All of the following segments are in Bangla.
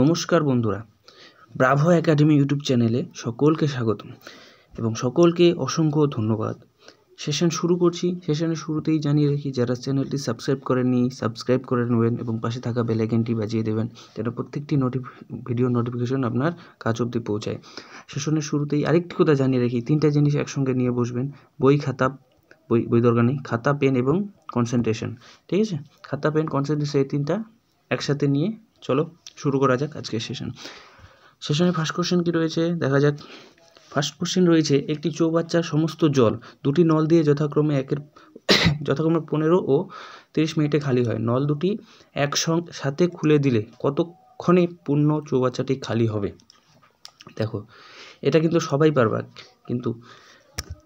নমস্কার বন্ধুরা। ব্রাভো একাডেমি ইউটিউব চ্যানেলে সকলকে স্বাগতম এবং সকলকে অসংখ্য ধন্যবাদ। সেশন শুরু করছি। সেশনের শুরুতেই জানিয়ে রাখি, যারা চ্যানেলটি সাবস্ক্রাইব করেননি, সাবস্ক্রাইব করে নেবেন এবং পাশে থাকা বেল আইকনটি বাজিয়ে দেবেন যেন প্রত্যেকটি নোটি ভিডিও নোটিফিকেশন আপনার কাজ অবধি পৌঁছায়। সেশনের শুরুতেই আরেকটি কথা জানিয়ে রাখি, তিনটা জিনিস একসঙ্গে নিয়ে বসবেন। বই, খাতা, বই বই দরকার নেই, খাতা, পেন এবং কনসেন্ট্রেশন ঠিক আছে? খাতা, পেন কনসেন্ট্রেশন এই তিনটা একসাথে নিয়ে চলো। শুরু করা যাক আজকের সেশন সেশনে ফার্স্ট কোশ্চেন কী রয়েছে? দেখা যাক। ফার্স্ট কোশ্চেন রয়েছে, একটি চৌবাচ্চার সমস্ত জল দুটি নল দিয়ে যথাক্রমে একের যথাক্রমে পনেরো ও তিরিশ মিনিটে খালি হয়। নল দুটি একসঙ্গ সাথে খুলে দিলে কতক্ষণে পূর্ণ চৌবাচ্চাটি খালি হবে? দেখো, এটা কিন্তু সবাই পারবা, কিন্তু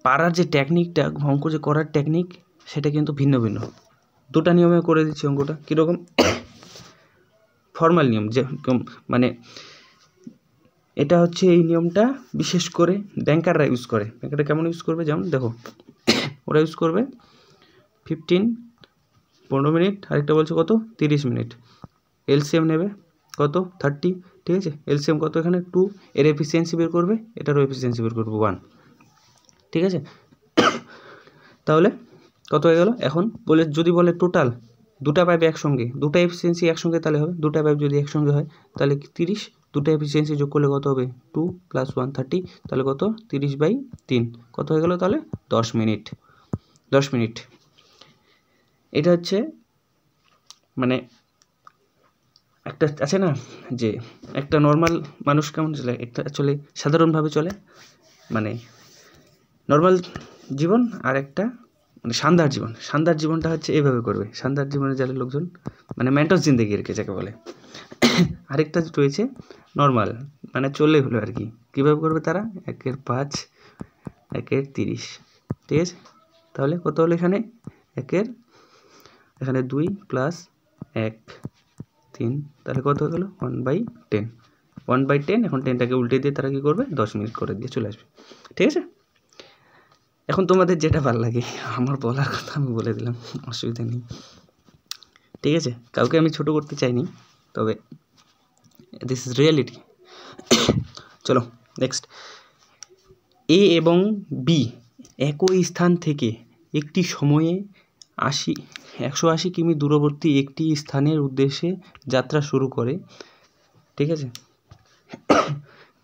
পারার যে টেকনিকটা অঙ্ক যে করার টেকনিক সেটা কিন্তু ভিন্ন ভিন্ন। দুটা নিয়মে করে দিচ্ছি অঙ্কটা। কীরকম? ফর্মাল নিয়ম, যে মানে এটা হচ্ছে এই নিয়মটা বিশেষ করে ব্যাংকাররা ইউজ করে। ব্যাংকাররা কেমন ইউজ করবে যেমন দেখো, ওরা ইউজ করবে ফিফটিন পনেরো মিনিট, আরেকটা বলছে কত? তিরিশ মিনিট। এলসিএম নেবে কত? থার্টি ঠিক আছে? এলসিএম কত এখানে? টু এর এফিসিয়েন্সি বের করবে, এটারও এফিসিয়েন্সি বের করবে ওয়ান ঠিক আছে? তাহলে কত হয়ে গেল? এখন বলে, যদি বলে টোটাল দুটা পাইপ একসঙ্গে, দুটা এফিসিয়েন্সি একসঙ্গে তাহলে হবে, দুটা পাইপ যদি একসঙ্গে হয়, তাহলে তিরিশ? দুটো এফিসিয়েন্সি যোগ করলে কত হবে? টু প্লাস ওয়ান থার্টি তাহলে কত? তিরিশ বাই তিন। কত হয়ে গেল তাহলে? দশ মিনিট। দশ মিনিট। এটা হচ্ছে মানে একটা, আছে না? যে একটা নর্মাল মানুষ কেমন চলে? একটা চলে, সাধারণভাবে চলে মানে নর্মাল জীবন আর একটা মানে শানদার জীবন। শানদার জীবনটা হচ্ছে এভাবে করবে। শানদার জীবনে যারা লোকজন মানে মেন্টস জিন্দগি আর কি যাকে বলে। আরেকটা রয়েছে নর্মাল মানে চললে হলো আর কি। কীভাবে করবে তারা? একের পাঁচ, একের তিরিশ। ঠিক আছে? তাহলে কত হলো এখানে? একের, এখানে দুই প্লাস এক, তিন। তাহলে কত হয়ে গেলো? One by ten one by ten এখন টেনটাকে উল্টে দিয়ে তারা কী করবে? দশ মিনিট করে দিয়ে চলে আসবে। ঠিক আছে? এখন তোমাদের যেটা ভালো লাগে, আমার বলার কথা আমি বলে দিলাম, অসুবিধা নেই। ঠিক আছে? কাউকে আমি ছোট করতে চাইনি, তবে দিস ইজ রিয়েলিটি চলো নেক্সট এ এবং বি একই স্থান থেকে একটি সময়ে আশি, একশো আশি কিমি দূরবর্তী একটি স্থানের উদ্দেশ্যে যাত্রা শুরু করে। ঠিক আছে?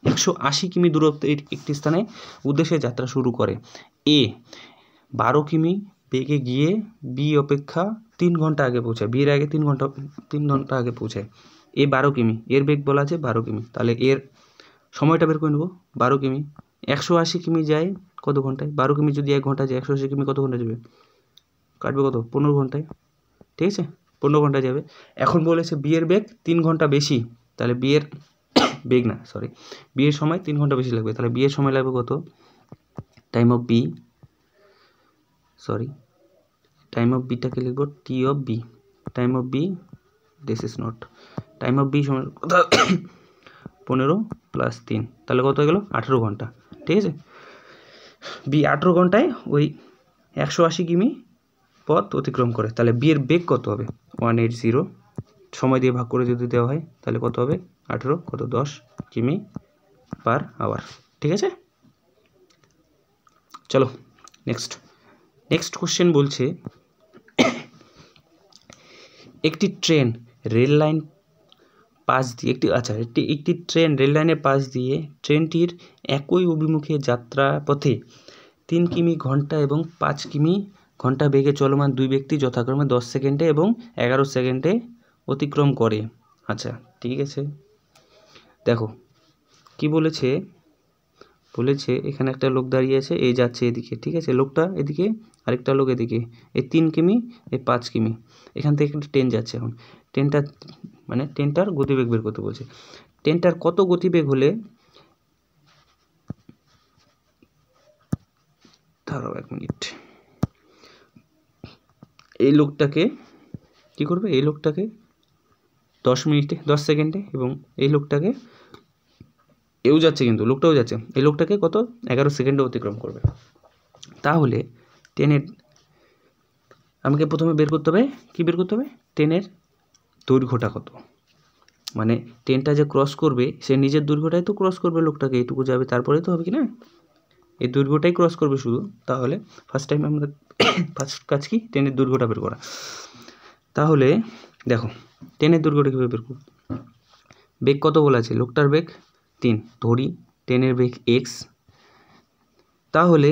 একশো আশি কিমি দূরত্ব একটি স্থানে উদ্দেশ্যে যাত্রা শুরু করে। এ বারো কিমি, বেগে গিয়ে বি অপেক্ষা তিন ঘণ্টা আগে পৌঁছায়। বিয়ের আগে তিন ঘণ্টা তিন ঘণ্টা আগে পৌঁছায়। এ বারো কিমি, এর বেগ বলা আছে বারো কিমি। তাহলে এর সময়টা বের করে নেব। বারো কিমি, একশো আশি কিমি যায় কত ঘন্টায়? বারো কিমি যদি এক ঘণ্টা যায়, একশো আশি কিমি কত ঘণ্টা যাবে? কাটবে কত? পনেরো ঘন্টায়। ঠিক আছে? পনেরো ঘণ্টা যাবে। এখন বলেছে বিয়ের বেগ তিন ঘণ্টা বেশি। তাহলে বিয়ের বেগ না সরি বিয়ের সময় তিন ঘণ্টা বেশি লাগবে। তাহলে বিয়ের সময় লাগবে কত? Time of B sorry time of বিটাকে লিখব t of B time of B this is not time of B সময় কত পনেরো প্লাস তিন। তাহলে কত হয়ে গেলো? আঠেরো ঘণ্টা। ঠিক আছে? বি আঠেরো ঘন্টায় ওই একশো আশি কিমি পথ অতিক্রম করে। তাহলে বিয়ের বেগ কত হবে? ওয়ান এইট জিরো সময় দিয়ে ভাগ করে যদি দেওয়া হয়, তাহলে কত হবে? আঠেরো, কত? দশ কিমি পার আওয়ার ঠিক আছে? চলো নেক্সট নেক্সট কোশ্চেন বলছে, একটি ট্রেন রেল লাইন পাশ দিয়ে, একটি আচ্ছা একটি একটি ট্রেন রেল লাইনের পাশ দিয়ে ট্রেনটির একই অভিমুখে যাত্রা পথে তিন কিমি ঘণ্টা এবং পাঁচ কিমি ঘণ্টা বেগে চলমান দুই ব্যক্তি যথাক্রমে দশ সেকেন্ডে এবং এগারো সেকেন্ডে অতিক্রম করে। আচ্ছা ঠিক আছে। দেখো, কি বলেছে? বলেছে, এখানে একটা লোক দাঁড়িয়ে আছে, এই যাচ্ছে এদিকে, ঠিক আছে? লোকটা এদিকে, আরেকটা লোক এদিকে, এই তিন কিমি, এই পাঁচ কিমি। এখান থেকে একটা ট্রেন যাচ্ছে এখন। ট্রেনটা মানে ট্রেনটার গতিবেগ বের করতে বলছে। ট্রেনটার কত গতিবেগ হলে দাঁড়াও এক মিনিট। এই লোকটাকে কী করবে? এই লোকটাকে দশ মিনিটে, দশ সেকেন্ডে, এবং এই লোকটাকে এও যাচ্ছে কিন্তু, লোকটাও যাচ্ছে। এই লোকটাকে কত? এগারো সেকেন্ডে অতিক্রম করবে। তাহলে ট্রেনের আমাকে প্রথমে বের করতে হবে। কী বের করতে হবে? ট্রেনের দৈর্ঘ্যটা কত? মানে ট্রেনটা যে ক্রস করবে, সে নিজের দৈর্ঘ্যটাই তো ক্রস করবে লোকটাকে এইটুকু যাবে তারপরে তো হবে কি না? এই দৈর্ঘ্যটাই ক্রস করবে শুধু। তাহলে ফার্স্ট টাইম আমরা ফার্স্ট কাজ কি? ট্রেনের দৈর্ঘ্যটা বের করা। তাহলে দেখো ট্রেনের দৈর্ঘ্যটা কীভাবে বের করব? বেগ কত বলা আছে? লোকটার বেগ তিন, ধরি ট্রেনের বেগ এক্স তাহলে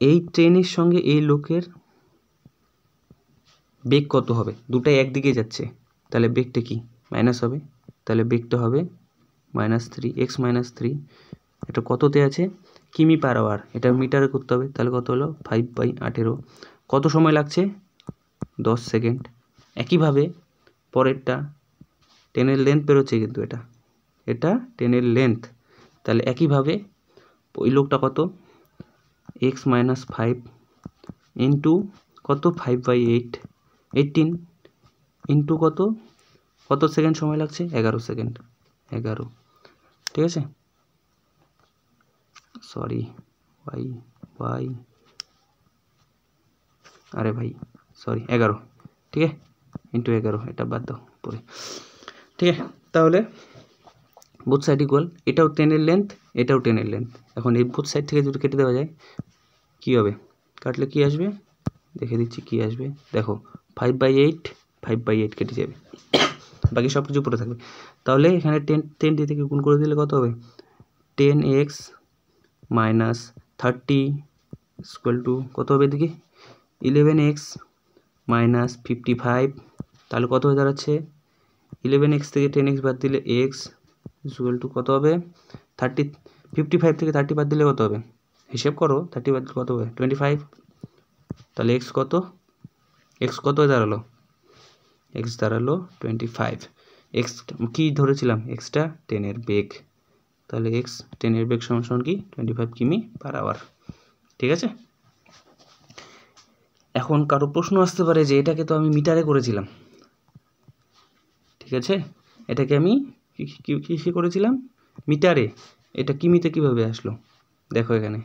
এই ট্রেনের সঙ্গে এই লোকের বেগ কত হবে? দুটাই একদিকে যাচ্ছে। তাহলে বেগটা কি? মাইনাস হবে। তাহলে বেগটা হবে minus three x minus three এটা কততে আছে? কিমি পার আওয়ার এটা মিটারে করতে হবে। তাহলে কত হলো? ফাইভ বাই আঠেরো। কত সময় লাগছে? দশ সেকেন্ড একইভাবে পরেরটা টেনের লেন্থ বেরোচ্ছে কিন্তু এটা। এটা টেনের লেন্থ তাহলে একইভাবে ওই লোকটা কত? এক্স মাইনাস ফাইভ ইন্টু কত? Five by eight eighteen into কত? কত সেকেন্ড সময় লাগছে? এগারো সেকেন্ড এগারো। ঠিক আছে? সরি ভাই ভাই আরে ভাই সরি এগারো। ঠিক আছে? ইন্টু এগারো, এটা বাদ দাও, পরে। ঠিক আছে? তাহলে বোথ সাইড ইকুয়াল এটাও টেনের লেন্থ এটাও টেনের লেন্থ এখন এই বোথ সাইড থেকে যদি কেটে দেওয়া যায়, কী হবে? কাটলে কি আসবে? দেখে দিচ্ছি কি আসবে। দেখো five by eight five by eight কেটে যাবে। বাকি সব কিছু পড়ে থাকবে। তাহলে এখানে টেন টেন ডি থেকে গুণ করে দিলে কত হবে? Ten x minus thirty equal to কত হবে এদিকে? Eleven x minus fifty five তাহলে কত হয়ে দাঁড়াচ্ছে? ইলেভেন এক্স থেকে টেন এক্স বাদ দিলে এক্স ইকুয়াল টু কত হবে? থার্টি ফিফটি ফাইভ থেকে থার্টি বাদ দিলে কত হবে? হিসেব করো থার্টি বাদ কত হবে? টোয়েন্টি ফাইভ তাহলে এক্স কত? এক্স কত দাঁড়াল? এক্স দাঁড়াল টোয়েন্টি ফাইভ এক্স কী ধরেছিলাম? এক্সটা টেনের বেগ। তাহলে এক্স টেনের বেগ সমান কি? টোয়েন্টি ফাইভ কিমি পার আওয়ার ঠিক আছে? এখন কারও প্রশ্ন আসতে পারে যে এটাকে তো আমি মিটারে করেছিলাম। ঠিক আছে? এটাকে আমি কিসে করেছিলাম? মিটারে। এটা কিমিতে কীভাবে আসলো? দেখো এখানে।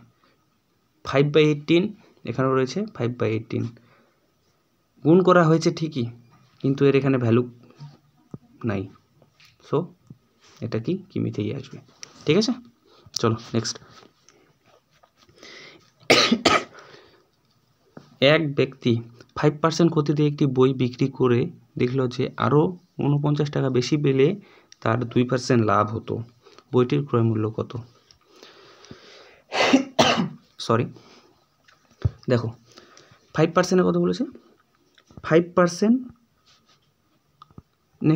ফাইভ বাই এইটিন এখানেও রয়েছে ফাইভ বাই এইটিন গুণ করা হয়েছে ঠিকই, কিন্তু এর এখানে ভ্যালু নাই। সো এটা কি? কিমিতেই আসবে। ঠিক আছে? চলো নেক্সট এক ব্যক্তি ফাইভ পার্সেন্ট ক্ষতিতে একটি বই বিক্রি করে দেখল যে আরও উনপঞ্চাশ টাকা বেশি পেলে তার দুই পার্সেন্ট লাভ হতো। বইটির ক্রয় মূল্য কত? সরি দেখো ফাইভ পার্সেন্টের কথা বলেছে। ফাইভ পার্সেন্ট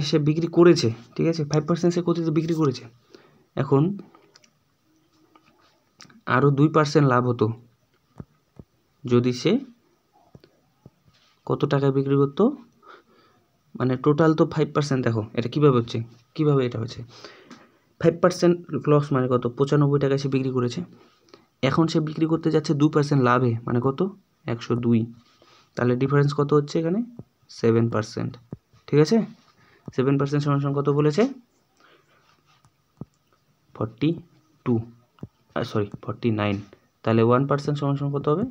সে বিক্রি করেছে, ঠিক আছে? ফাইভ পার্সেন্ট সে ক্ষতিতে বিক্রি করেছে। এখন আরও দুই পার্সেন্ট লাভ হতো। যদি সে কত টাকায় বিক্রি করতো? মানে টোটাল তো ফাইভ পার্সেন্ট দেখো, এটা কীভাবে হচ্ছে? কীভাবে এটা হচ্ছে ফাইভ পার্সেন্ট লস মানে কত? পঁচানব্বই টাকায় সে বিক্রি করেছে। এখন সে বিক্রি করতে যাচ্ছে দু পার্সেন্ট লাভে মানে কত? একশো দুই। তাহলে ডিফারেন্স কত হচ্ছে এখানে? সেভেন পার্সেন্ট ঠিক আছে? সেভেন পার্সেন্ট সমান কত বলেছে? Forty two sorry forty nine তাহলে ওয়ান পার্সেন্ট সমান কত হবে?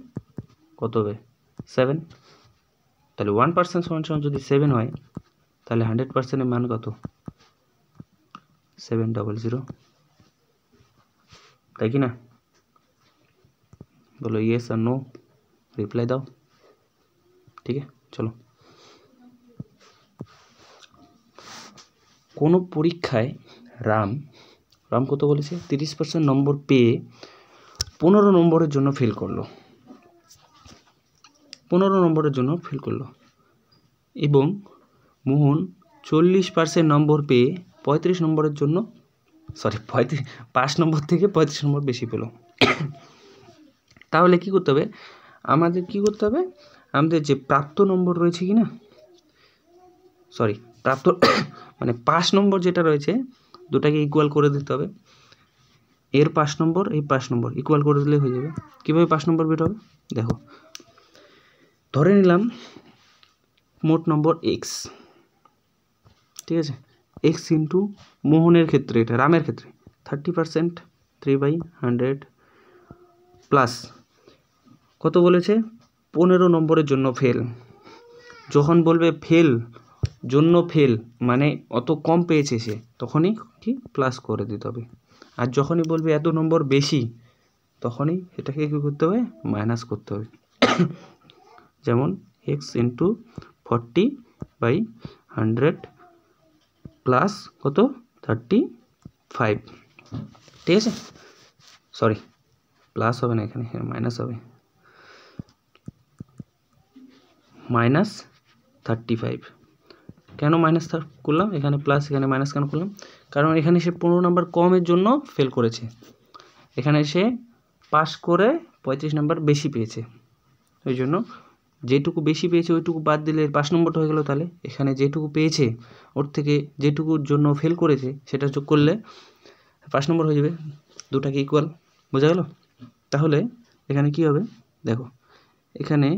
কত হবে? সেভেন তাহলে ওয়ান পার্সেন্ট সমান সমান যদি সেভেন হয়, তাহলে হান্ড্রেড পার্সেন্টের মান কত? সেভেন ডবল জিরো তাই কি না? বলো ইয়েস আর নো রিপ্লাই দাও। ঠিক আছে? চলো। কোনো পরীক্ষায় রাম রাম কত বলেছে? তিরিশ পার্সেন্ট নম্বর পেয়ে পনেরো নম্বরের জন্য ফেল করল। পনেরো নম্বরের জন্য ফেল করল। এবং মোহন চল্লিশ পার্সেন্ট নম্বর পেয়ে পঁয়ত্রিশ নম্বরের জন্য সরি পঁয়ত্রিশ, পাঁচ নম্বর থেকে পঁয়ত্রিশ নম্বর বেশি পেল। তাহলে কি করতে হবে? আমাদের কি করতে হবে? আমাদের যে প্রাপ্ত নম্বর রয়েছে কি না? সরি প্রাপ্ত মানে পাঁচ নম্বর যেটা রয়েছে, দুটাকে ইকুয়াল করে দিতে হবে। এর পাঁচ নম্বর, এই পাঁচ নম্বর ইকুয়াল করে দিলে হয়ে যাবে। কীভাবে পাঁচ নম্বর বের হবে? দেখো ধরে নিলাম মোট নম্বর এক্স ঠিক আছে? এক্স ইন্টু মোহনের ক্ষেত্রে এটা, রামের ক্ষেত্রে। Thirty percent three by hundred plus কত বলেছে? পনেরো নম্বরের জন্য ফেল যখন বলবে ফেল জন্য ফেল মানে অত কম পেয়েছে সে, তখনই কি? প্লাস করে দিতে হবে। আর যখনই বলবে এত নম্বর বেশি, তখনই এটাকে কী করতে হবে? মাইনাস করতে হবে। যেমন x into forty by hundred plus কত? থার্টি ফাইভ ঠিক আছে? সরি প্লাস হবে না এখানে মাইনাস হবে। মাইনাস থার্টি ফাইভ কেন মাইনাস করলাম? এখানে প্লাস এখানে মাইনাস কেন করলাম? কারণ এখানে সে পনেরো নাম্বার কমের জন্য ফেল করেছে। এখানে সে পাস করে পঁয়ত্রিশ নাম্বার বেশি পেয়েছে। ওই জন্য যেটুকু বেশি পেয়েছে, ওইটুকু বাদ দিলে পাঁচ নম্বরটা হয়ে গেল তাহলে। এখানে যেটুকু পেয়েছে, ওর থেকে যেটুকুর জন্য ফেল করেছে, সেটা যোগ করলে পাঁচ নম্বর হয়ে যাবে। দুটাকে ইকুয়াল বোঝা গেল? তাহলে এখানে কি হবে? দেখো, এখানে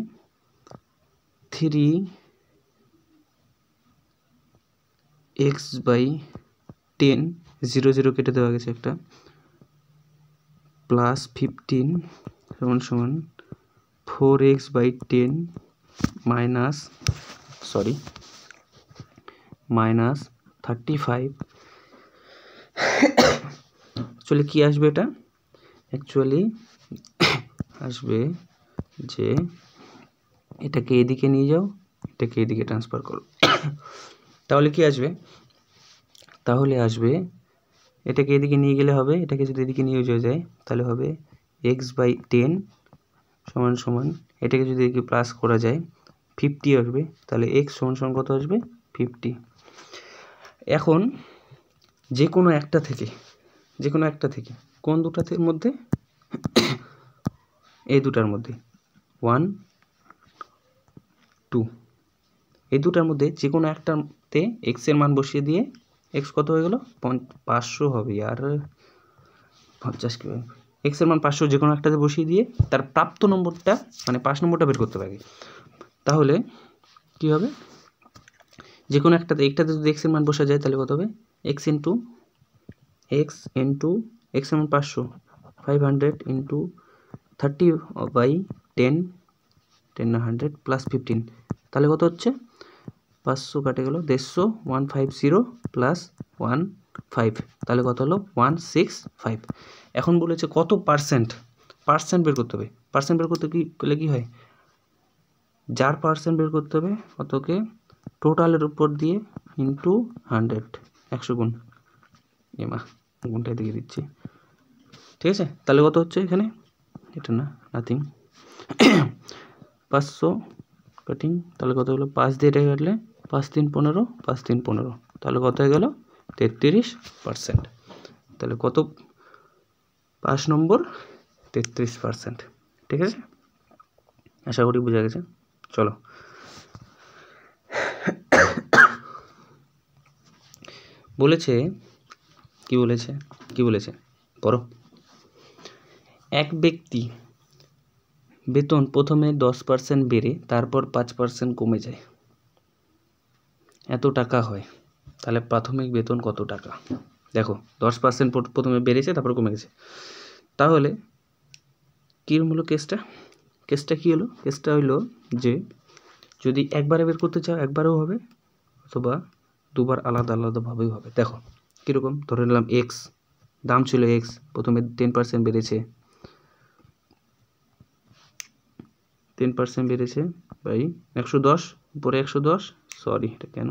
three x by ten zero zero কেটে দেওয়া গেছে একটা প্লাস ফিফটিন সমান সমান four x by ten minus sorry minus thirty five actually কী আসবে এটা অ্যাকচুয়ালি আসবে যে এটাকে এদিকে নিয়ে যাও এটাকে এদিকে ট্রান্সফার করো তাহলে কি আসবে তাহলে আসবে এটাকে এদিকে নিয়ে গেলে হবে এটাকে যদি এদিকে নিয়ে যাওয়া যায় তাহলে হবে এক্স বাই টেন সমান সমান, এটাকে যদি এদিকে প্লাস করা যায় ফিফটি আসবে, তাহলে এক্স সমান সমান কত আসবে? ফিফটি এখন যে কোনো একটা থেকে যে কোনো একটা থেকে, কোন দুটার মধ্যে? এই দুটার মধ্যে। ওয়ান টু এই দুটার মধ্যে যে কোনো একটাতে এক্সের মান বসিয়ে দিয়ে এক্স কত হয়ে গেলো? পাঁচশো হবে, আর পঞ্চাশ কি এক্সের মান পাঁচশো যে কোনো একটাতে বসিয়ে দিয়ে তার প্রাপ্ত নম্বরটা মানে পাঁচ নম্বরটা বের করতে পারি তাহলে কী হবে? যে কোনো একটাতে একটাতে যদি এক্সের মান বসা যায় তাহলে কত হবে? X into x into x মান পাঁচশো five hundred into thirty by ten ten hundred plus fifteen তাহলে কত হচ্ছে? পাঁচশো কাটে গেল দেড়শো one five zero plus one five তাহলে কত হলো? ওয়ান সিক্স ফাইভ এখন বলেছে কত পার্সেন্ট পার্সেন্ট বের করতে হবে। পার্সেন্ট বের করতে কি, করলে কী হয়? যার পার্সেন্ট বের করতে হবে, কতকে? টোটালের উপর দিয়ে ইন্টু হান্ড্রেড একশো গুণ। এমা গুণটা দিয়ে দিচ্ছি। ঠিক আছে? তাহলে কত হচ্ছে এখানে? এটা না নাথিং পাঁচশো কাটিং তাহলে কত হলো? পাঁচ দিয়ে এটা কাটলে পাঁচ তিন পনেরো, পাঁচ তিন পনেরো। তাহলে কত হয়ে গেল? তেত্রিশ পার্সেন্ট তাহলে কত পাঁচ নম্বর, তেত্রিশ পার্সেন্ট ঠিক আছে? আশা করি বোঝা গেছে। চলো। বলেছে, কি বলেছে? কি বলেছে? পড়ো। এক ব্যক্তি বেতন প্রথমে দশ পার্সেন্ট বেড়ে, তারপর পাঁচ পার্সেন্ট কমে যায়। এত টাকা হয়। তাহলে প্রাথমিক বেতন কত টাকা? দেখো, দশ পার্সেন্ট প্রথমে বেড়েছে, তারপর কমে গেছে। তাহলে কীরকম হলো কেসটা কেসটা কী হলো? কেসটা হইল যে, যদি একবারে বের করতে চাও, একবারেও হবে, অথবা দুবার আলাদা আলাদাভাবেও হবে। দেখো, কীরকম? ধরে নিলাম এক্স দাম ছিল এক্স প্রথমে টেন পার্সেন্ট বেড়েছে। টেন পার্সেন্ট বেড়েছে বাই একশো দশ, উপরে একশো দশ সরি এটা কেন?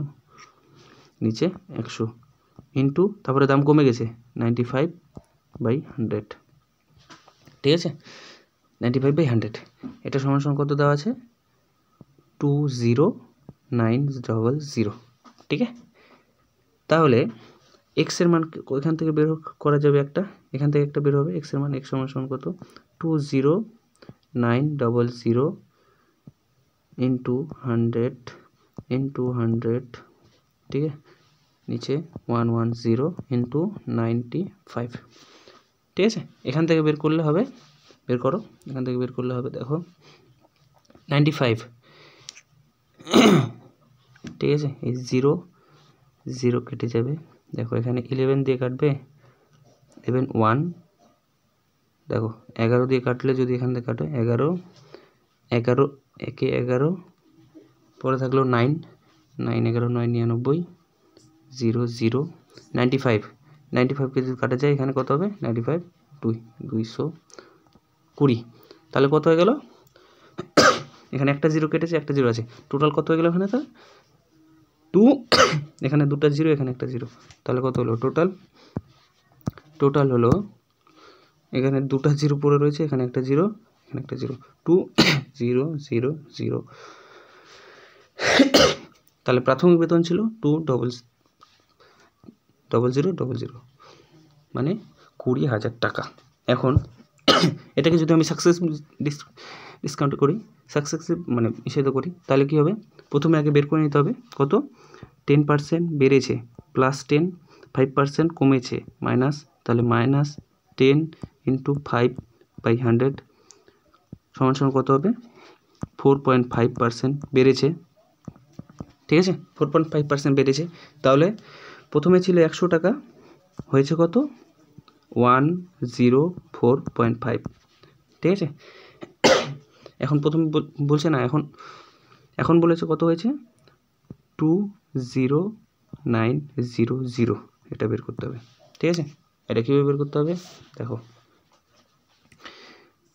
নিচে একশো। ইন্টু তারপরে দাম কমে গেছে নাইনটি ফাইভ বাই হান্ড্রেড ঠিক আছে? নাইনটি ফাইভ বাই হান্ড্রেড এটা সমান সমান কত দেওয়া আছে? Two zero nine double zero ঠিক আছে? তাহলে এক্সের মান ওইখান থেকে বের করা যাবে একটা। এখান থেকে একটা বের হবে এক্সের মান এক্স সমান সমান কত? Two zero nine double zero into hundred into hundred ঠিক আছে? নিচে one one zero into ninety five ঠিক আছে? এখান থেকে বের করলে হবে, বের করো, এখান থেকে বের করলে হবে, দেখো। নাইনটি ফাইভ ঠিক আছে? এই জিরো জিরো কেটে যাবে। দেখো, এখানে ইলেভেন দিয়ে কাটবে। ইলেভেন ওয়ান দেখো, এগারো দিয়ে কাটলে যদি এখান থেকে কাটো, এগারো এগারো, একে এগারো, পরে থাকল নাইন নাইন এগারো নয় নিরানব্বই। Zero zero ninety five. Ninety ফাইভকে যদি কাটা যায়, এখানে কত হবে? নাইনটি ফাইভ দুই, দুইশো কুড়ি। তাহলে কত হয়ে গেল? এখানে একটা জিরো কেটেছে, একটা জিরো আছে। টোটাল কত হয়ে গেল এখানে তাহলে? টু। এখানে দুটা জিরো, এখানে একটা জিরো। তাহলে কত হলো? টোটাল টোটাল হলো, এখানে দুটা জিরো পড়ে রয়েছে, এখানে একটা জিরো, এখানে একটা zero. Two, zero zero zero. তাহলে প্রাথমিক বেতন ছিল two double double zero double zero মানে কুড়ি হাজার টাকা। এখন এটাকে যদি আমি সাকসেস ডিসকাউন্ট করি সাকসেসিভ মানে নিষেধ করি, তাহলে কী হবে? প্রথমে আগে বের করে নিতে হবে। কত? টেন পার্সেন্ট বেড়েছে প্লাস টেন ফাইভ পার্সেন্ট কমেছে মাইনাস তাহলে minus ten into five by hundred সমান সমান কত হবে? ফোর পয়েন্ট ফাইভ পার্সেন্ট বেড়েছে। ঠিক আছে? ফোর পয়েন্ট ফাইভ পার্সেন্ট বেড়েছে। তাহলে প্রথমে ছিল একশো টাকা, হয়েছে কত? One zero four point five. ঠিক আছে? এখন প্রথম বলছে না, এখন এখন বলেছে কত হয়েছে? Two zero nine zero zero, এটা বের করতে হবে। ঠিক আছে? এটা কীভাবে বের করতে হবে? দেখো।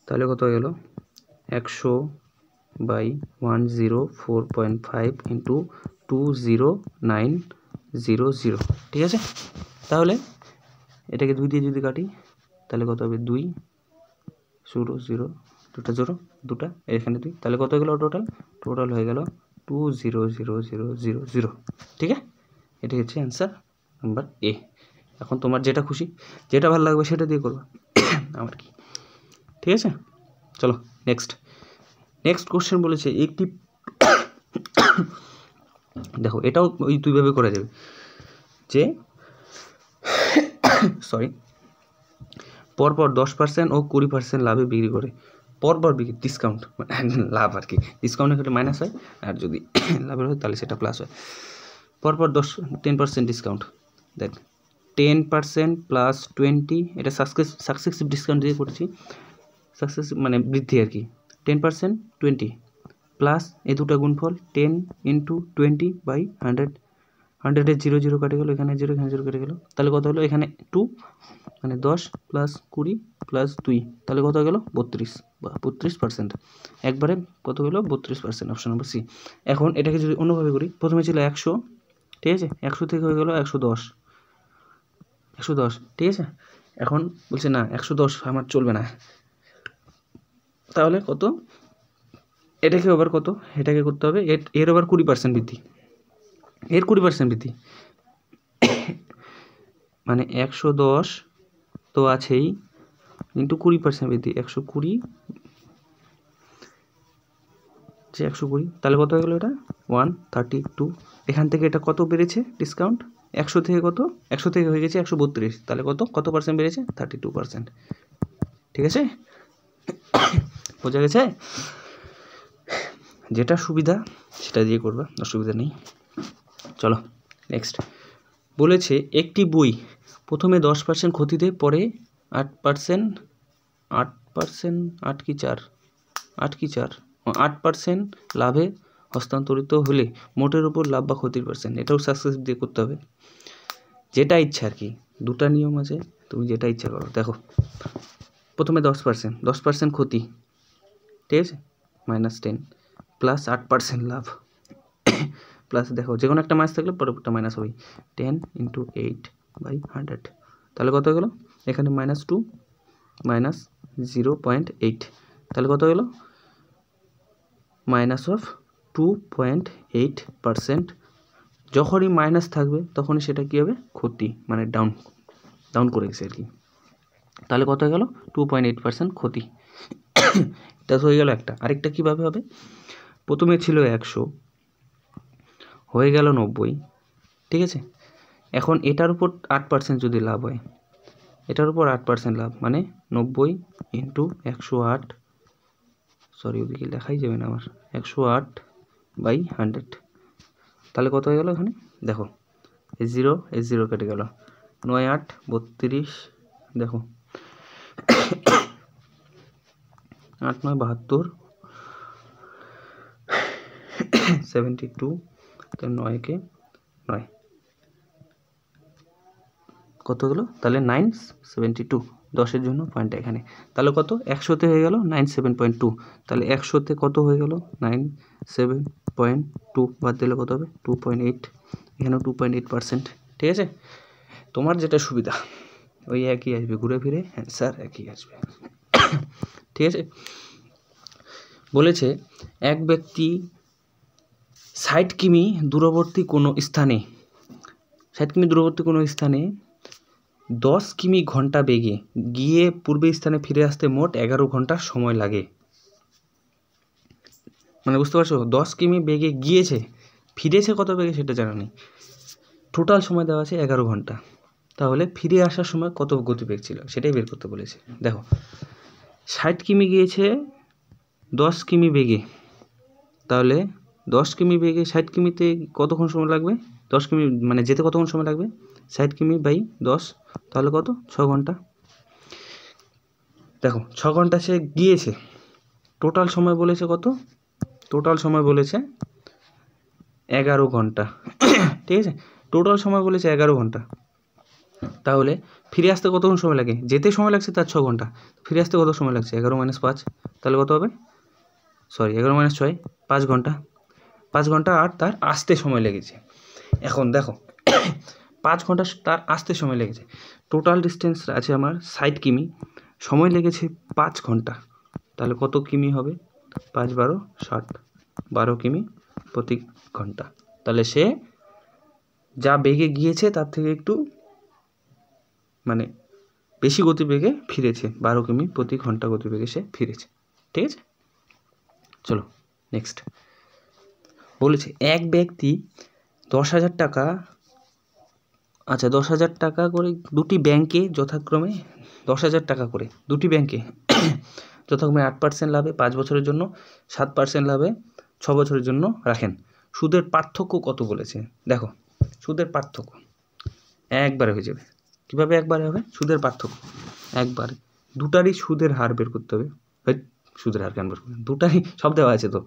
তাহলে কত হয়ে গেল? একশো by one zero four point five into two zero nine zero zero. ঠিক আছে? তাহলে এটাকে দুই দিয়ে যদি কাটি, তাহলে কত হবে? দুই জিরো জিরো। দুটা জিরো দুটা, এখানে দুই। তাহলে কত হয়ে গেল টোটাল টোটাল হয়ে গেল two zero zero zero zero zero. ঠিক আছে? এটি হচ্ছে অ্যান্সার নাম্বার এ এখন তোমার যেটা খুশি, যেটা ভালো লাগবে সেটা দিয়ে করবা। আমার কি? ঠিক আছে? চলো নেক্সট নেক্সট কোশ্চেন বলেছে, একটি দেখো, এটাও ওই দুইভাবে করা যাবে। যে সরি পরপর দশ পার্সেন্ট ও কুড়ি পার্সেন্ট লাভে বিক্রি করে। পরপর বিক্রি ডিসকাউন্ট লাভ আর কি। ডিসকাউন্টের ক্ষেত্রে মাইনাস হয়, আর যদি লাভের হয়, তাহলে সেটা প্লাস হয়। পরপর দশ টেন পার্সেন্ট ডিসকাউন্ট দেখ টেন পার্সেন্ট প্লাস টোয়েন্টি এটা সাকসেস সাকসেসিভ ডিসকাউন্ট দিয়ে করছি। সাকসেস মানে বৃদ্ধি আর কি। টেন পার্সেন্ট টোয়েন্টি প্লাস এই দুটো গুণফল ten into twenty by hundred. হান্ড্রেডের জিরো জিরো কেটে গেলো, এখানে জিরো এখানে জিরো কেটে গেলো। তাহলে কত হলো? এখানে টু মানে দশ প্লাস কুড়ি প্লাস দুই। তাহলে কত গেলো? বত্রিশ বা বত্রিশ পার্সেন্ট একবারে কত গেলো? বত্রিশ পার্সেন্ট অপশন নম্বর সি এখন এটাকে যদি অন্যভাবে করি, প্রথমে ছিল একশো, ঠিক আছে? একশো থেকে হয়ে গেলো একশো দশ। একশো দশ, ঠিক আছে? এখন বলছে না, একশো দশ, আমার চলবে না। তাহলে কত? এটাকে আবার কত? এটাকে করতে হবে, এর আবার কুড়ি পার্সেন্ট বৃদ্ধি। এর কুড়ি পার্সেন্ট বৃদ্ধি। মানে একশো দশ তো আছেই, কিন্তু কুড়ি পার্সেন্ট বৃদ্ধি। একশো কুড়ি যে একশো কুড়ি, তাহলে কত হয়ে গেলো এটা? ওয়ান থার্টি টু এখান থেকে এটা কত বেড়েছে ডিসকাউন্ট একশো থেকে কত? একশো থেকে হয়ে গেছে একশো বত্রিশ। তাহলে কত? কত পার্সেন্ট বেড়েছে? থার্টি টু পার্সেন্ট ঠিক আছে? বোঝা গেছে? যেটা সুবিধা, সেটা দিয়ে করবা, অসুবিধা নেই। চলো নেক্সট বলেছে, একটি বই প্রথমে দশ পার্সেন্ট ক্ষতিতে, পরে আট পার্সেন্ট আট পার্সেন্ট আট কি চার? আট কি চার? আট পার্সেন্ট লাভে হস্তান্তরিত হলে মোটের উপর লাভ বা ক্ষতির পার্সেন্ট এটাও সাকসেস দিয়ে করতে হবে। যেটা ইচ্ছা আর কি, দুটা নিয়ম আছে, তুমি যেটা ইচ্ছা করো। দেখো, প্রথমে দশ পার্সেন্ট দশ পার্সেন্ট ক্ষতি, ঠিক আছে? মাইনাস টেন প্লাস আট পার্সেন্ট লাভ। প্লাস দেখো যে কোনো একটা মাইনাস থাকলে পরবর্তীটা মাইনাস হবে ten into eight by hundred তাহলে কত গেলো? এখানে minus two minus zero point eight তাহলে কত গেলো? Minus of two point eight percent যখনই মাইনাস থাকবে, তখনই সেটা কী হবে? ক্ষতি মানে ডাউন ডাউন করে গেছে আর কি। তাহলে কত গেল? টু পয়েন্ট এইট পার্সেন্ট ক্ষতি। এটা হয়ে গেল একটা। আরেকটা কীভাবে হবে? প্রথমে ছিল একশো, হয়ে গেল নব্বই, ঠিক আছে? এখন এটার উপর আট পার্সেন্ট যদি লাভ হয়, এটার উপর আট পার্সেন্ট লাভ মানে নব্বই ইন্টু একশো আট সরি ওদিকে লেখাই যাবে না আমার, একশো আট বাই হান্ড্রেড তাহলে কত হয়ে গেল এখানে? দেখো এ জিরো এ জিরো কেটে গেল। নয় আট, বত্রিশ, দেখো। আট নয় বাহাত্তর সেভেন্টি টু, তাহলে নয় কে? নয়। কত হলো? তাহলে নাইন সেভেন্টি টু, দশের জন্য পয়েন্ট এখানে। তাহলে কত? একশোতে হয়ে গেল নাইন সেভেন পয়েন্ট টু। তাহলে একশোতে কত হয়ে গেল? নাইন সেভেন পয়েন্ট টু, বাদ দিলে কত হবে? টু পয়েন্ট এইট, এখানেও টু পয়েন্ট এইট পার্সেন্ট ঠিক আছে? তোমার যেটা সুবিধা, ওই একই আসবে, ঘুরে ফিরে অ্যান্সার একই আসবে। ঠিক আছে? বলেছে, এক ব্যক্তি ষাট কিমি দূরবর্তী কোনো স্থানে ষাট কিমি দূরবর্তী কোনো স্থানে দশ কিমি ঘণ্টা বেগে গিয়ে পূর্বে স্থানে ফিরে আসতে মোট এগারো ঘণ্টা সময় লাগে। মানে বুঝতে পারছ? দশ কিমি বেগে গিয়েছে, ফিরেছে কত বেগে সেটা জানা নেই। টোটাল সময় দেওয়া আছে এগারো ঘণ্টা। তাহলে ফিরে আসার সময় কত গতিবেগ ছিল? সেটাই বের করতে বলেছে। দেখো ষাট কিমি গিয়েছে দশ কিমি বেগে। তাহলে দশ কিমি বেগে ষাট কিমিতে কতক্ষণ সময় লাগবে? দশ কিমি মানে যেতে কতক্ষণ সময় লাগবে? ষাট কিমি বাই দশ, তাহলে কত? ছ ঘণ্টা। দেখো, ছ ঘণ্টা সে গিয়েছে। টোটাল সময় বলেছে কত? টোটাল সময় বলেছে এগারো ঘণ্টা। ঠিক আছে? টোটাল সময় বলেছে এগারো ঘণ্টা। তাহলে ফিরে আসতে কতক্ষণ সময় লাগে? যেতে সময় লাগছে তার ছ ঘণ্টা। ফিরে আসতে কত সময় লাগছে? এগারো মাইনাস পাঁচ, তাহলে কত হবে? সরি এগারো মাইনাস ছয়, পাঁচ ঘণ্টা। পাঁচ ঘণ্টা আর তার আসতে সময় লেগেছে। এখন দেখো, পাঁচ ঘণ্টা তার আসতে সময় লেগেছে। টোটাল ডিস্টেন্স আছে আমার ষাট কিমি। সময় লেগেছে পাঁচ ঘণ্টা। তাহলে কত কিমি হবে? পাঁচ বারো ষাট। বারো কিমি প্রতি ঘণ্টা। তাহলে সে যা বেগে গিয়েছে তার থেকে একটু মানে বেশি গতিবেগে ফিরেছে। বারো কিমি প্রতি ঘণ্টা গতিবেগে সে ফিরেছে। ঠিক আছে? চলো নেক্সট বলেছে, এক ব্যক্তি দশ হাজার টাকা আচ্ছা দশ হাজার টাকা করে দুটি ব্যাংকে যথাক্রমে দশ হাজার টাকা করে, দুটি ব্যাংকে যথাক্রমে আট পার্সেন্ট লাভে পাঁচ বছরের জন্য, সাত পার্সেন্ট লাভে ছ বছরের জন্য রাখেন। সুদের পার্থক্য কত বলেছে? দেখো, সুদের পার্থক্য একবারে হয়ে যাবে। কীভাবে একবারে হবে? সুদের পার্থক্য একবারে। দুটারই সুদের হার বের করতে হবে। সুদের হার কেন বের করবে? দুটারই সব দেওয়া আছে তো।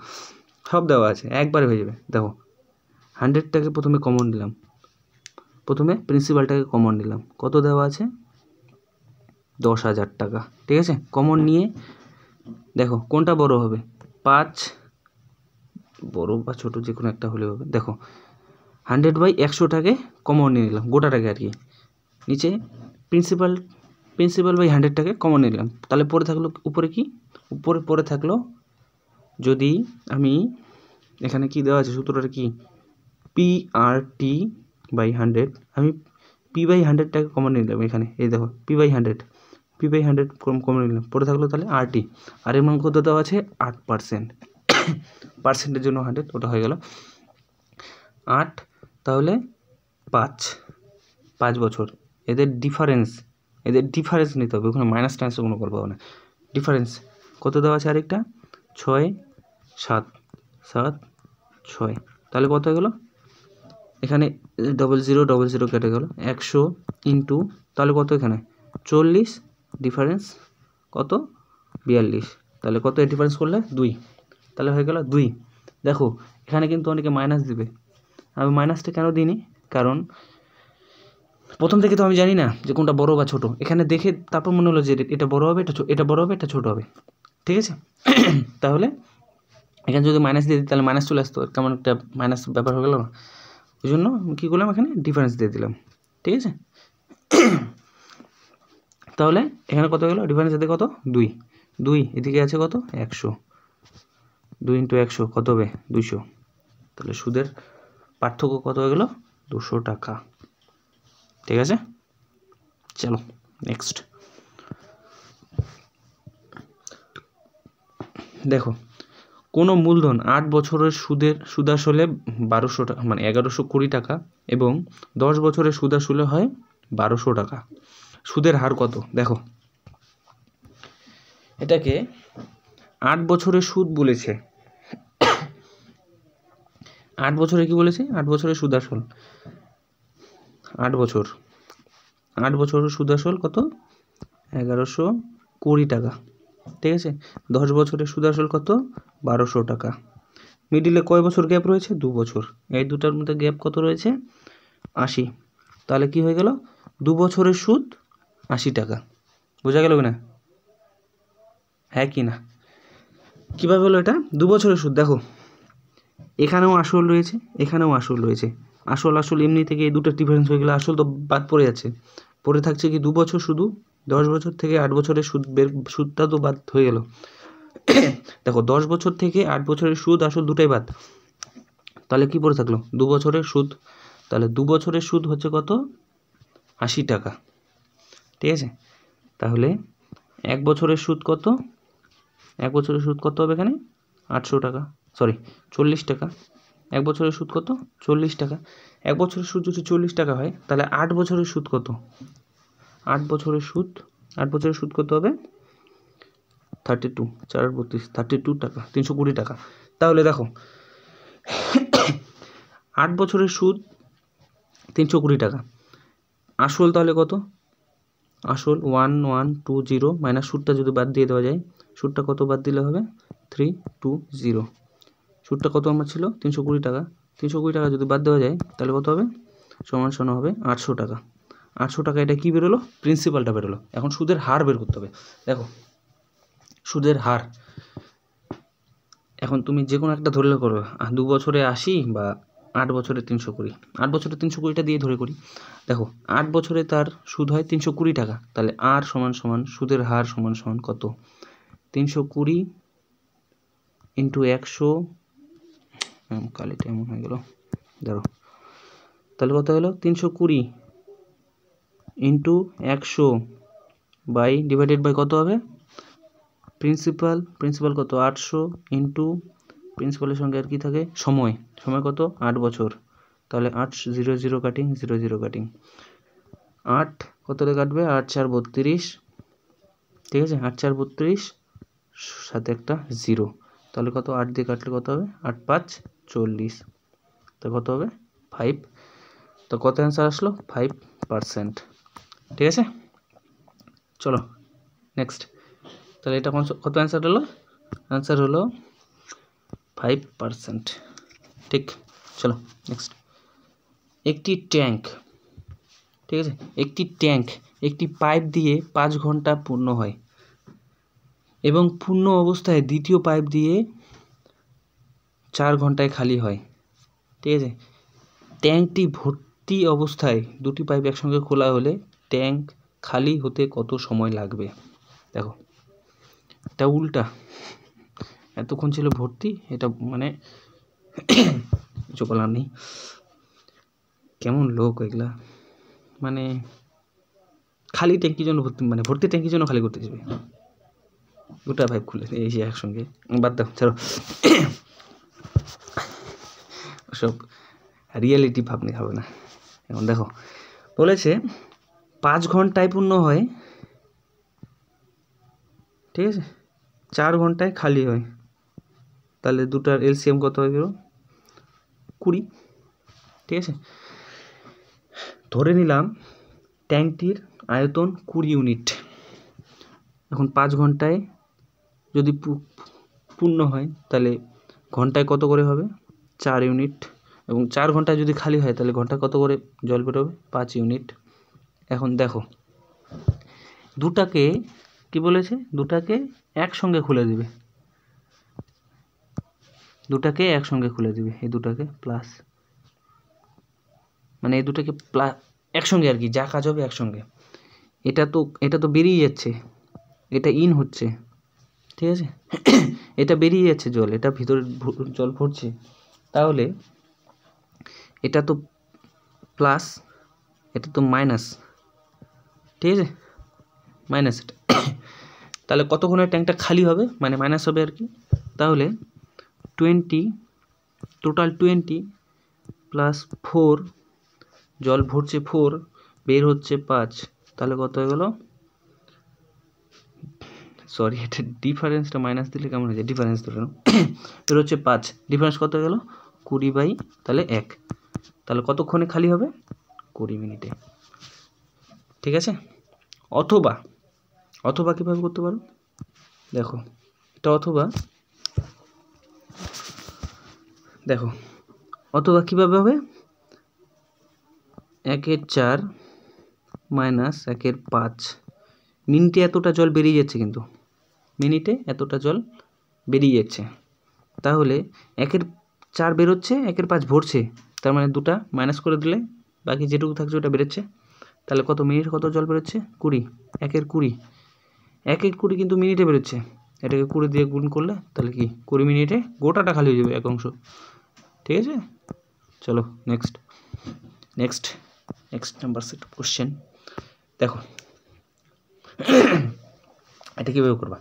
সব দেওয়া আছে, একবারে হয়ে যাবে। দেখো হান্ড্রেডটাকে প্রথমে কমন নিলাম। প্রথমে প্রিন্সিপালটাকে কমন নিলাম। কত দেওয়া আছে? দশ হাজার টাকা। ঠিক আছে? কমন নিয়ে, দেখো, কোনটা বড় হবে? পাঁচ, বড় বা ছোট যে কোনো একটা হলে হবে। দেখো হান্ড্রেড বাই একশোটাকে কমন নিয়ে নিলাম, গোটাটাকে আর কি। নিচে প্রিন্সিপাল প্রিন্সিপাল বাই হান্ড্রেডটাকে কমন নিলাম। তাহলে পরে থাকল উপরে কি? উপরে, পরে থাকল যদি আমি এখানে কি দেওয়া আছে? সূত্রটা কি? P R T by hundred আমি পি বাই হান্ড্রেডটাকে কমন নিলাম এখানে। এই দেখো P by hundred P by hundred common নিলাম। পরে থাকল তাহলে আর টি আর এর মান কত দেওয়া আছে? আট পার্সেন্ট পার্সেন্টের জন্য হান্ড্রেড ওটা হয়ে গেল। আট, তাহলে পাঁচ। পাঁচ বছর। এদের ডিফারেন্স এদের ডিফারেন্স নিতে হবে। ওখানে মাইনাস টাইনাস কোনো করব না ডিফারেন্স কত দেওয়া আছে আরেকটা? ছয়, সাত সাত, ছয়। তাহলে কত হয়ে গেলো? এখানে ডবল জিরো ডবল জিরো কেটে গেল। একশো ইন্টু তাহলে কত এখানে? চল্লিশ ডিফারেন্স কত? বিয়াল্লিশ। তাহলে কত ডিফারেন্স করলে? দুই। তাহলে হয়ে গেল দুই। দেখো, এখানে কিন্তু অনেকে মাইনাস দিবে। আমি মাইনাসটা কেন দিইনি? কারণ প্রথম থেকে তো আমি জানি না যে কোনটা বড় বা ছোট। এখানে দেখে তারপর মনে হলো যে এটা বড় হবে, এটা এটা বড় হবে, এটা ছোট হবে। ঠিক আছে? তাহলে এখানে যদি মাইনাস দিয়ে দিই, তাহলে মাইনাস চলে আসতো। কেমন একটা মাইনাস ব্যাপার হয়ে গেল না? ওই জন্য কী করলাম এখানে? ডিফারেন্স দিয়ে দিলাম। ঠিক আছে? তাহলে এখানে কত গেলো ডিফারেন্স এতে কত? দুই। দুই এদিকে আছে কত? একশো। দুই ইন্টু একশো কত হবে? দুইশো। তাহলে সুদের পার্থক্য কত হয়ে গেলো? দুশো টাকা। ঠিক আছে? চলো নেক্সট দেখো, কোনো মূলধন আট বছরের সুদের সুদ আসলে বারোশো টাকা মানে এগারোশো কুড়ি টাকা এবং দশ বছরের সুদ আসলে হয় বারোশো টাকা। সুদের হার কত? দেখো। এটাকে আট বছরের সুদ বলেছে। আট বছরে কি বলেছে? আট বছরের সুদ আসল আট বছর। আট বছরের সুদ আসল কত? এগারোশো কুড়ি টাকা। ঠিক আছে? দশ বছরের সুদ আসল কত? বারোশো টাকা। মিডিলে কয় বছর গ্যাপ রয়েছে? দু বছর। এই দুটার মধ্যে গ্যাপ কত রয়েছে? আশি। তাহলে কি হয়ে গেল? দু বছরের সুদ আশি টাকা। বোঝা গেল না হ্যাঁ কি না? কীভাবে হলো এটা? দু বছরের সুদ, দেখো। এখানেও আসল রয়েছে, এখানেও আসল রয়েছে। আসল আসল, এমনি থেকে এই দুটো ডিফারেন্স হয়ে গেলে আসল তো বাদ পড়ে যাচ্ছে। পড়ে থাকছে কি দু বছর শুধু? দশ বছর থেকে আট বছরের সুদ বের, সুদটা তো বাদ হয়ে গেল। দেখো, দশ বছর থেকে আট বছরের সুদ আসল দুটাই বাদ। তাহলে কি পড়ে থাকল? দু বছরের সুদ। তাহলে দু বছরের সুদ হচ্ছে কত? আশি টাকা। ঠিক আছে? তাহলে এক বছরের সুদ কত? এক বছরের সুদ কত হবে এখানে? আটশো টাকা। সরি চল্লিশ টাকা। এক বছরের সুদ কত? চল্লিশ টাকা। এক বছরের সুদ যদি চল্লিশ টাকা হয়, তাহলে আট বছরের সুদ কত? আট বছরের সুদ, আট বছরের সুদ কত হবে? থার্টি টু চার বত্রিশ থার্টি টু টাকা, তিনশো কুড়ি টাকা। তাহলে দেখো, আট বছরের সুদ তিনশো কুড়ি টাকা। আসল তাহলে কত? আসল one one two zero minus সুদটা যদি বাদ দিয়ে দেওয়া যায়, সুদটা কত বাদ দিলে হবে? থ্রি টু জিরো সুদটা কত আমার ছিল? তিনশো কুড়ি টাকা। তিনশো কুড়ি টাকা যদি বাদ দেওয়া যায়, তাহলে কত হবে? সমান সমান হবে আটশো টাকা। আটশো টাকা, এটা কী বেরোলো? প্রিন্সিপালটা বেরোলো। এখন সুদের হার বের করতে হবে। দেখো, সুদের হার। এখন তুমি যে কোনো একটা ধরলে করবে দু বছরে আশি বা আট বছরে তিনশো কুড়ি। আট বছরে তিনশো কুড়িটা দিয়ে ধরে করি। দেখো, আট বছরে তার সুদ হয় তিনশো কুড়ি টাকা। তাহলে আর সমান সমান সুদের হার সমান সমান কত? তিনশো কুড়ি ইন্টু একশো কালিটা এমন হয়ে গেল। ধরো। তাহলে কত হলো? তিনশো কুড়ি। ইন্টু একশো বাই ডিভাইডেড বাই কত হবে? প্রিন্সিপাল প্রিন্সিপাল কত? আটশো ইন্টু প্রিন্সিপালের সঙ্গে আর কি থাকে? সময়। সময় কত? আট বছর। তাহলে আট zero zero cutting zero zero cutting আট কতটা কাটবে? আট চার বত্রিশ। ঠিক আছে? আট চার বত্রিশ, সাথে একটা জিরো তাহলে কত? আট দিয়ে কাটলে কত হবে? আট পাঁচ চল্লিশ। তো কত হবে? ফাইভ তো কত অ্যান্সার আসলো? ফাইভ পারসেন্ট ঠিক আছে? চলো নেক্সট তাহলে এটা কত অ্যান্সার হলো? অ্যান্সার হলো ফাইভ পারসেন্ট ঠিক, চলো নেক্সট একটি ট্যাঙ্ক ঠিক আছে? একটি ট্যাঙ্ক একটি পাইপ দিয়ে পাঁচ ঘণ্টা পূর্ণ হয়। এবং পূর্ণ অবস্থায় দ্বিতীয় পাইপ দিয়ে চার ঘন্টায় খালি হয়। ঠিক আছে? ট্যাঙ্কটি ভর্তি অবস্থায় দুটি পাইপ একসঙ্গে খোলা হলে ট্যাঙ্ক খালি হতে কত সময় লাগবে? দেখো, এটা উল্টা। এতক্ষণ ছিল ভর্তি, এটা মানে কিছু বলার নেই। কেমন লোক এগুলা? মানে খালি ট্যাঙ্কির জন্য ভর্তি মানে ভর্তি ট্যাঙ্কির জন্য খালি করতে যাবে? দুটা পাইপ খুলে এই একসঙ্গে। বাদ দাও, ছাড়ো। সব রিয়েলিটি ভাবনি হবে না। এখন দেখো, বলেছে পাঁচ ঘন্টায় পূর্ণ হয়, ঠিক আছে? চার ঘন্টায় খালি হয়। তাহলে দুটার এলসিএম কত হয়ে গেল কুড়ি, ঠিক আছে? ধরে নিলাম ট্যাঙ্কটির আয়তন কুড়ি ইউনিট। এখন পাঁচ ঘন্টায় যদি পূর্ণ হয়, তাহলে ঘন্টায় কত করে হবে? চার ইউনিট। এবং চার ঘন্টায় যদি খালি হয়, তাহলে ঘন্টায় কত করে জল বেরোবে? পাঁচ ইউনিট। এখন দেখো। দুটাকে কি বলেছে? দুটাকে একসঙ্গে খুলে দিবে। দুটাকে একসঙ্গে খুলে দিবে, এই দুটাকে প্লাস মানে এই দুটাকে প্লাস একসঙ্গে আর কি, যা কাজ হবে একসঙ্গে। এটা তো এটা তো বেরিয়ে যাচ্ছে। এটা ইন হচ্ছে। ঠিক আছে? এটা বেরিয়ে যাচ্ছে জল, এটা ভিতরে জল ভরছে। তাহলে এটা তো প্লাস এটা তো মাইনাস ঠিক আছে? মাইনাস এটা। তাহলে কতক্ষণের ট্যাঙ্কটা খালি হবে? মানে মাইনাস হবে আর কি। তাহলে twenty total twenty plus four জল ভরছে ফোর বের হচ্ছে পাঁচ। তাহলে কত হয়ে গেল? সরি এটা ডিফারেন্সটা মাইনাস দিলে কেমন হয়েছে ডিফারেন্স ধরে বের হচ্ছে পাঁচ। ডিফারেন্স কত হয়ে গেল? কুড়ি বাই, তাহলে এক। তাহলে কতক্ষণে খালি হবে? কুড়ি মিনিটে। ঠিক আছে? অথবা অথবা কীভাবে করতে পারো? দেখো, এটা অথবা, দেখো, অথবা কীভাবে হবে? একের চার মাইনাস একের পাঁচ। মিনিটে এতটা জল বেরিয়ে যাচ্ছে কিন্তু। মিনিটে এতটা জল বেরিয়ে যাচ্ছে। তাহলে একের চার বেরোচ্ছে, একের পাঁচ ভরছে। তার মানে দুটা মাইনাস করে দিলে বাকি যেটুকু থাকছে ওটা বেরোচ্ছে। তাহলে কত মিনিট কত জল বেরোচ্ছে? কুড়ি। একের কুড়ি। একের কুড়ি কিন্তু মিনিটে বেরোচ্ছে। এটাকে কুড়ি দিয়ে গুণ করলে তাহলে কি? কুড়ি মিনিটে গোটাটা খালি হয়ে যাবে এক অংশ। ঠিক আছে? চলো next next next number set question দেখো, এটা কীভাবে করবা?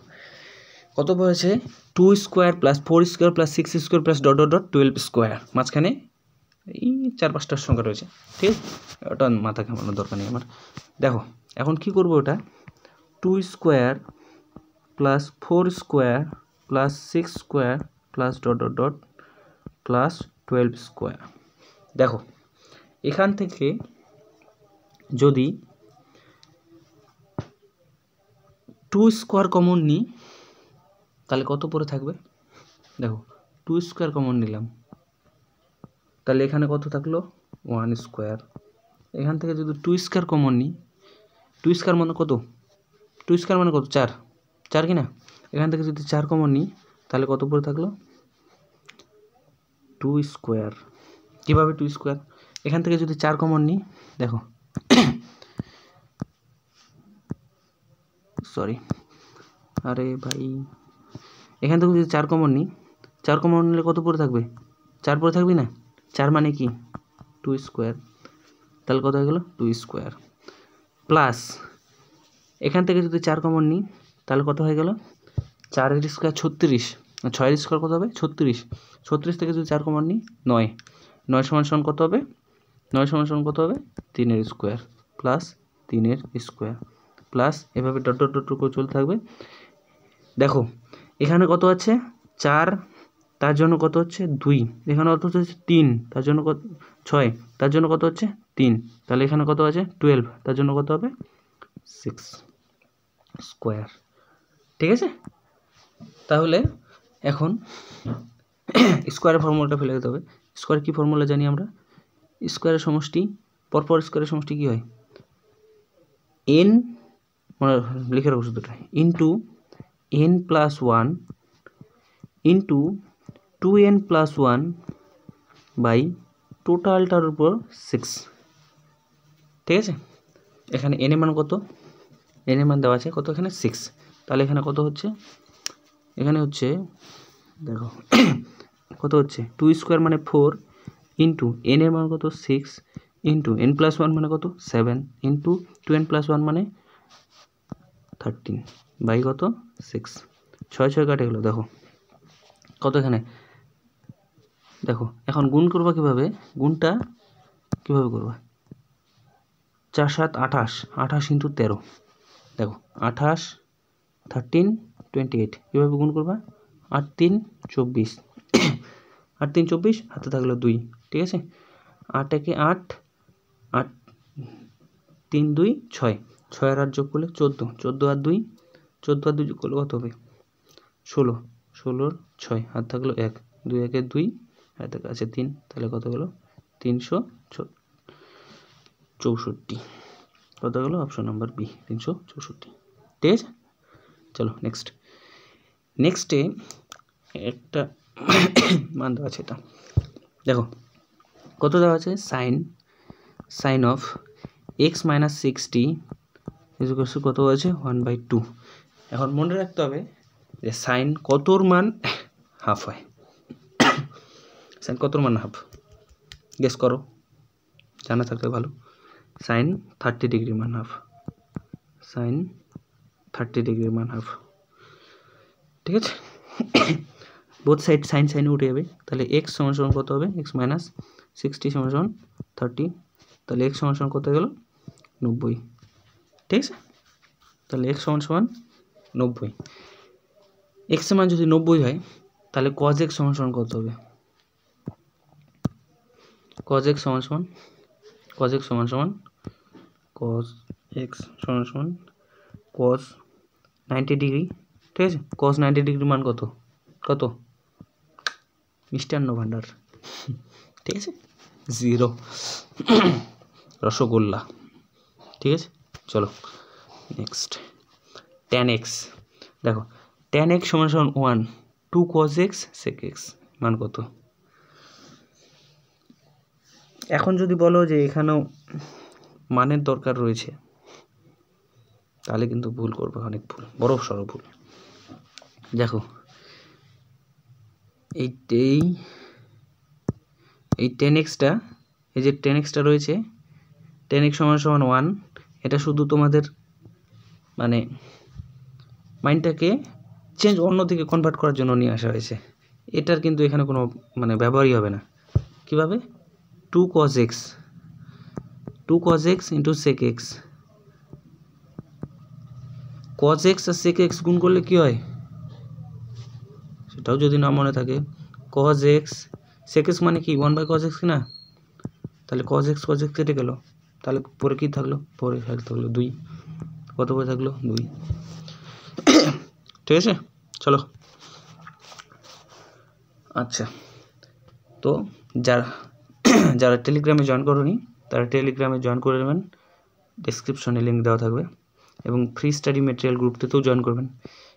কত বলেছে? Two square plus four square plus six square plus dot dot dot twelve square মাঝখানে এই চার পাঁচটার সংখ্যা রয়েছে, ঠিক আছে? ওটা মাথা ঘামানোর দরকার নেই আমার। দেখো, এখন কি করব ওটা? Two square plus four square plus six square plus dot dot dot plus twelve square দেখো, এখান থেকে যদি টু স্কোয়ার কমন নিই, তাহলে কত পরে থাকবে? দেখো টু স্কোয়ার কমন নিলাম। তাহলে এখানে কত থাকল? ওয়ান স্কোয়ার এখান থেকে যদি টু স্কোয়ার কমন নিই টু স্কোয়ার মানে কত? টু স্কোয়ার মানে কত? চার। চার কি না এখান থেকে যদি চার কমন নিই, তাহলে কত পরে থাকল? টু স্কোয়ার কীভাবে টু স্কোয়ার এখান থেকে যদি চার কমন নিই, দেখো। সরি আরে ভাই। এখান থেকে যদি চার কমন নিই, চার কমন নিলে কত পরে থাকবে? চার পরে থাকবি না? চার মানে কি? টু স্কোয়ার তাহলে কত হয়ে গেল? টু স্কোয়ার প্লাস এখান থেকে যদি চার কমন নিই, তাহলে কত হয়ে গেল? চারের স্কোয়ার ছত্রিশ। ছয়ের স্কোয়ার কত হবে? ছত্রিশ। ছত্রিশ থেকে যদি চার কমন নিই, নয়। নয় সমান সমান কত হবে? নয় সমান সমান কত হবে? তিনের স্কোয়ার প্লাস তিনের স্কোয়ার প্লাস এভাবে ডট ডট ডট করে চলতে থাকবে। দেখো, এখানে কত আছে? চার তার জন্য কত হচ্ছে? দুই। এখানে কত হচ্ছে? তিন। তার জন্য কত? ছয়। তার জন্য কত হচ্ছে? তিন। তাহলে এখানে কত আছে? টুয়েলভ তার জন্য কত হবে? সিক্স স্কোয়ার ঠিক আছে? তাহলে এখন স্কোয়ারের ফর্মুলাটা ফেলে দিতে হবে। স্কোয়ার কী ফর্মুলা জানি আমরা? স্কোয়ারের সমষ্টি, পরপর স্কোয়ারের সমষ্টি কী হয়? এন মানে লিখে রাখো শুধুটা। Into n plus one into two n plus one by টোটালটার উপর সিক্স ঠিক আছে? এখানে এন এর মান কত? এন এর মান দেওয়া আছে কত? এখানে সিক্স তাহলে এখানে কত হচ্ছে? এখানে হচ্ছে, দেখো, কত হচ্ছে? টু স্কোয়ার মানে ফোর ইন্টু এন এর মান কত? Six into n plus one মানে কত? Seven into two n plus one মানে থার্টিন বাই কত? সিক্স ছয় ছয় কাটে গেলো, দেখো। কত এখানে? দেখো, এখন গুণ করবা কীভাবে? গুণটা কীভাবে করবা? চার সাত আঠাশ আঠাশ ইন্টু তেরো। দেখো, আঠাশ থার্টিন টোয়েন্টি এইট কীভাবে গুণ করবা? আট তিন, চব্বিশ। আট তিন, চব্বিশ, হাতে থাকল দুই, ঠিক আছে? আট একে আট আট তিন, দুই, ছয়। ছয় আর আট যোগ করলে চোদ্দ। চোদ্দ আর দুই, চোদ্দ আর দুই যোগ করলে কত হবে? ষোলো। ষোলোর ছয়, হাত থাকল এক। দুই একে দুই হাতে আছে তিন, তাহলে কত গেলো তিনশো চৌষট্টি। কত গেলো অপশন নাম্বার বি তিনশো চৌষট্টি। ঠিক আছে? চলো নেক্সট নেক্সটে একটা মান দেওয়া আছে এটা। দেখো, কত দেওয়া আছে? Sine sine of x minus sixty কত আছে ওয়ান বাই টু এখন মনে রাখতে হবে যে সাইন কতর মান হাফ হয়? সাইন কতর মান হাফ? গেস করো। জানা থাকলে ভালো। সাইন থার্টি ডিগ্রি মান হাফ সাইন থার্টি ডিগ্রি মান হাফ ঠিক আছে? বোথ সাইড সাইন সাইনে উঠে যাবে। তাহলে এক্স সমান সমান কত হবে? এক্স মাইনাস সিক্সটি সমান সমান থার্টি তাহলে এক্স সমান সমান কত গেল? নব্বই। ঠিক আছে? তাহলে এক্স সমান সমান নব্বই। এক্স মান যদি নব্বই হয়, তাহলে কজ এক্স সমান সমান কত হবে? কজ এক্স সমান সমান কজ এক্স সমান সমান কজ এক্স সমান সমান কজ নাইনটি ডিগ্রি ঠিক আছে? কজ নাইনটি ডিগ্রি মান কত? কত? মিষ্টান্ন ভাণ্ডার ঠিক আছে? জিরো রসগোল্লা। ঠিক আছে? চলো নেক্সট টেন এক্স দেখো টেন এক্স সমান সমান one two cos x sec x মান কত? এখন যদি বলো যে এখানেও মানের দরকার রয়েছে, তাহলে কিন্তু ভুল করবে, অনেক ভুল, বড় সড়ো ভুল। দেখো, এই এই এই টেন এক্সটা এই যে টেন এক্সটা রয়েছে টেন এক্স সমান সমান ওয়ান এটা শুধু তোমাদের মানে মাইন্ডটাকে চেঞ্জ অন্যদিকে কনভার্ট করার জন্য নিয়ে আসা হয়েছে। এটার কিন্তু এখানে কোনো মানে ব্যবহারই হবে না। কীভাবে? Two cos x two cos x into sec x cos x আর সেক এক্স গুণ করলে কী হয় সেটাও যদি না মনে থাকে কজ এক্স সেক এক্স মানে কি ওয়ান বাই কজ এক্স না তাহলে কজ এক্স কজ এক্স কেটে গেল তাহলে পরে কী থাকল পরে থাকল দুই কত পরে থাকল দুই ঠিক আছে চলো আচ্ছা তো যারা যারা টেলিগ্রামে জয়েন করনি, তারা টেলিগ্রামে জয়েন করে নেবেন। ডিসক্রিপশনে লিঙ্ক দেওয়া থাকবে। এবং ফ্রি স্টাডি মেটেরিয়াল গ্রুপটিতেও জয়েন করবেন।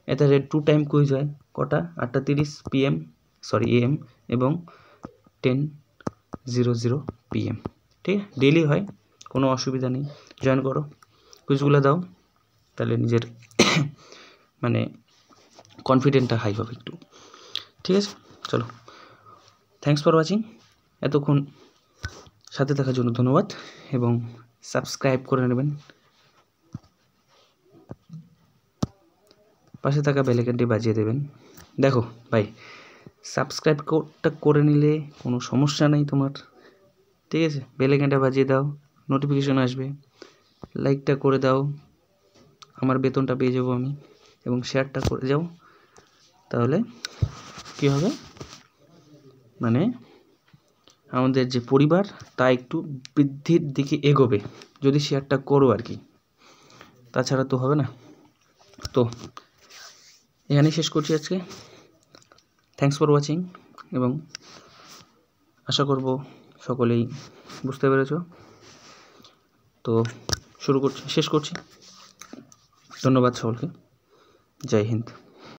এতে টু টাইম কুইজ হয়, কটা? আটটা তিরিশ পিএম সরি এএম এবং টেন জিরো জিরো পিএম ঠিক আছে? ডেলি হয়, কোনো অসুবিধা নেই। জয়েন করো। কুইজগুলো দাও, তাহলে নিজের মানে কনফিডেন্টটা হাই হবে একটু। ঠিক আছে? চলো। থ্যাংকস ফর ওয়াচিং এতক্ষণ সাথে থাকার জন্য ধন্যবাদ এবং সাবস্ক্রাইব করে নেবেন। পাশে থাকা বেলাইকনটি বাজিয়ে দেবেন। দেখো ভাই সাবস্ক্রাইব কোডটা করে নিলে কোনো সমস্যা নেই তোমার। ঠিক আছে? বেলাইকনটা বাজিয়ে দাও নোটিফিকেশন আসবে। লাইকটা করে দাও, আমার বেতনটা পেয়ে যাব আমি এবং শেয়ারটা করে যাও। তাহলে কী হবে? মানে আমাদের যে পরিবার, তা একটু বৃদ্ধির দিকে এগোবে। যদি শেয়ারটা করো আর কি। তাছাড়া তো হবে না। তো, এখানেই শেষ করছি আজকে। থ্যাংকস ফর ওয়াচিং এবং আশা করব সকলেই বুঝতে পেরেছ। তো, শুরু করছি, শেষ করছি। ধন্যবাদ সকলকে। জয় হিন্দ।